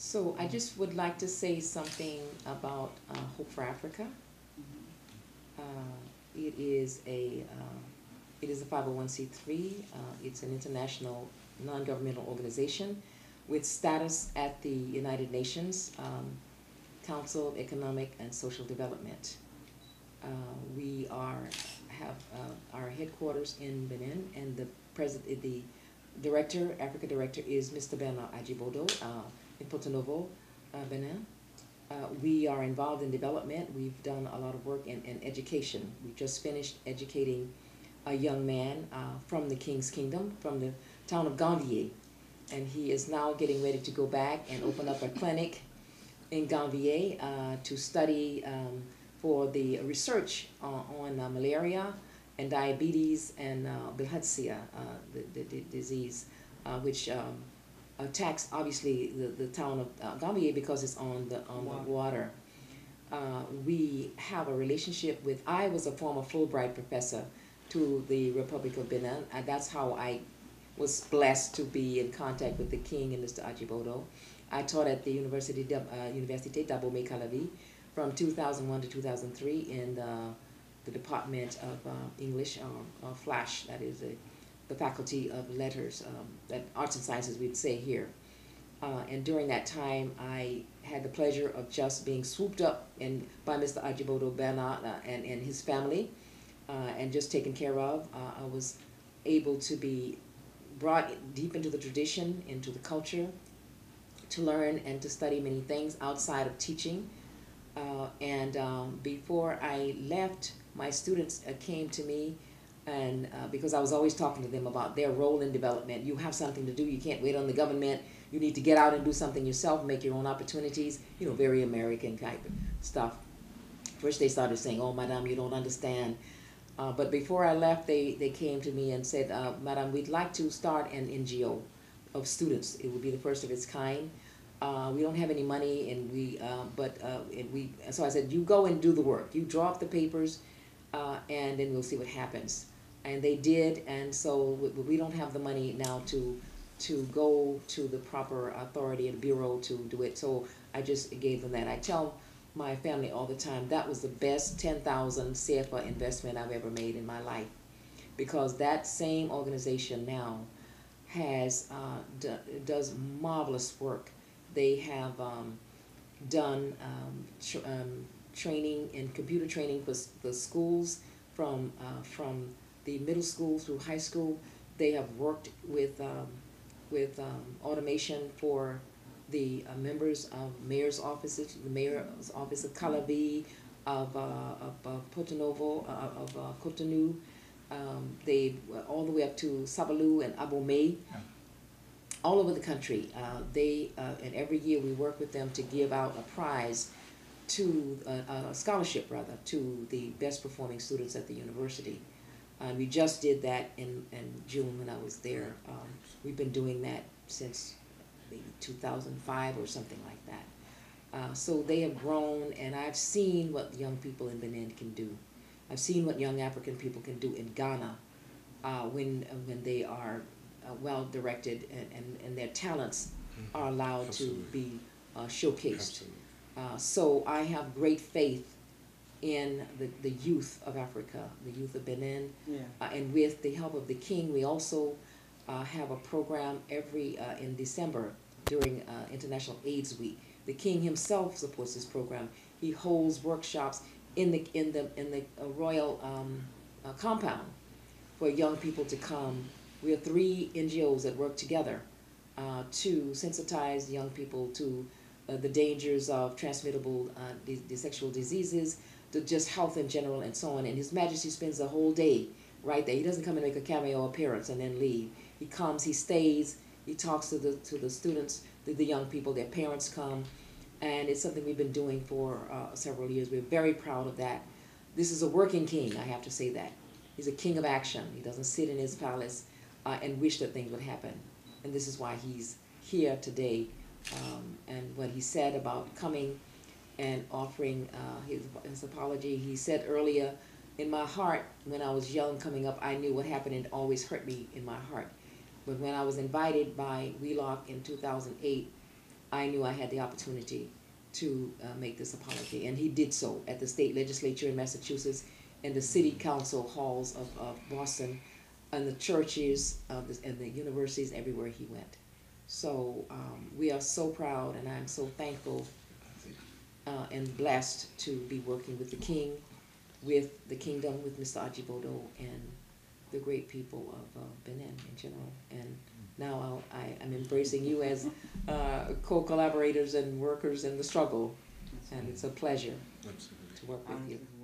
So I just would like to say something about uh, Hope for Africa. Uh, it is a uh, it is a 501c3. Uh, it's an international non-governmental organization with status at the United Nations um, Council of Economic and Social Development. Uh, we are have uh, our headquarters in Benin, and the president, the director, Africa director, is Mr. Bernard Ajibodo uh, in Porto Novo, uh, Benin. Uh, we are involved in development. We've done a lot of work in, in education. We've just finished educating a young man uh, from the King's Kingdom, from the town of Ganvié. And he is now getting ready to go back and open up a clinic in Ganvié uh, to study um, for the research on, uh, malaria and diabetes and uh, uh, the, the, the, disease, uh, which um, attacks obviously the, the town of uh, Ganvié because it's on the on water. the water. Uh, we have a relationship with. I was a former Fulbright professor to the Republic of Benin, and that's how I was blessed to be in contact with the King and Mr. Ajibodo. I taught at the University uh, Université d'Abomey Calavi from 2001 to 2003 in the, the Department of uh, English, uh, Flash, that is a the Faculty of Letters, um, that Arts and Sciences we'd say here. Uh, and during that time, I had the pleasure of just being swooped up and by Mr. Ajibodo Bernard and, and his family uh, and just taken care of. Uh, I was able to be brought deep into the tradition, into the culture, to learn and to study many things outside of teaching. Uh, and um, before I left, my students uh, came to me and uh, because I was always talking to them about their role in development. You have something to do. You can't wait on the government. You need to get out and do something yourself, make your own opportunities. You know, very American type stuff. First, they started saying, "Oh, Madame, you don't understand." Uh, but before I left, they, they came to me and said, uh, Madam, we'd like to start an NGO of students. It would be the first of its kind. Uh, we don't have any money, and we, uh, but uh, and we. So I said, you go and do the work. You draw up the papers, uh, and then we'll see what happens and they did, and so we, we don't have the money now to to go to the proper authority and bureau to do it. So I just gave them that. I tell my family all the time that was the best 10,000 CFA investment I've ever made in my life because that same organization now has uh, does marvelous work. They have um, done um, um, training and computer training for the schools from uh, from the middle school through high school. They have worked with um, with um, automation for the uh, members of mayor's offices, the mayor's office of Calavi, of, uh, of uh, Porto Novo, uh, of uh, Cotonou, um, they all the way up to Savalou and Abomey, yeah. all over the country. Uh, they uh, and every year we work with them to give out a prize to a scholarship rather to the best performing students at the university. Uh, we just did that in, in June when I was there. Um, we've been doing that since maybe 2005 or something like that. Uh, so they have grown, and I've seen what young people in Benin can do. I've seen what young African people can do in Ghana uh, when, when they are uh, well directed and, and, and their talents mm-hmm. are allowed Absolutely. to be uh, showcased. Uh, so I have great faith in the, the youth of Africa, the youth of Benin. Yeah. Uh, and with the help of the king, we also uh, have a program every uh, in December during uh, International AIDS Week. The king himself supports this program. He holds workshops in the in the in the uh, royal um, uh, compound for young people to come. We are three NGOs that work together to sensitize young people to the dangers of transmittable the sexual diseases, the just health in general and so on. And His Majesty spends the whole day right there. He doesn't come and make a cameo appearance and then leave. He comes, he stays, he talks to the to the students, the, the young people, their parents come, and it's something we've been doing for uh, several years. We're very proud of that. This is a working king, I have to say that. He's a king of action. He doesn't sit in his palace uh, and wish that things would happen. And this is why he's here today. Um, and what he said about coming and offering uh, his, his apology. He said earlier, in my heart, when I was young coming up, I knew what happened and always hurt me in my heart. But when I was invited by Wheelock in 2008 I knew I had the opportunity to uh, make this apology, and he did so at the state legislature in Massachusetts, in the city council halls of, of Boston, and the churches, the, and the universities, everywhere he went. So um, we are so proud, and I'm so thankful uh, and blessed to be working with the King, with the Kingdom, with Mr. Ajibodo, and the great people of uh, Benin in general. And now I'll, I, I'm embracing you as uh, co-collaborators and workers in the struggle, and it's a pleasure Absolutely. to work with you. Absolutely.